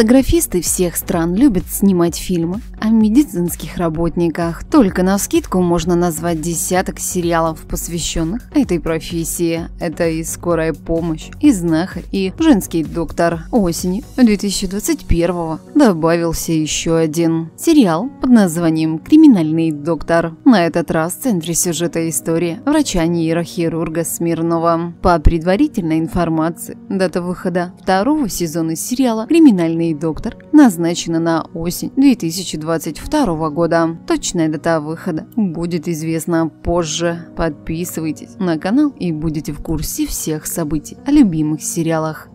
Кинематографисты всех стран любят снимать фильмы о медицинских работниках. Только на скидку можно назвать десяток сериалов, посвященных этой профессии. Это и «Скорая помощь», и «Знахарь», и «Женский доктор». Осенью 2021 добавился еще один сериал под названием «Криминальный доктор». На этот раз в центре сюжета история врача-нейрохирурга Смирнова. По предварительной информации, дата выхода второго сезона сериала «Криминальный доктор» назначена на осень 2022 года. Точная дата выхода будет известна позже. Подписывайтесь на канал и будете в курсе всех событий о любимых сериалах.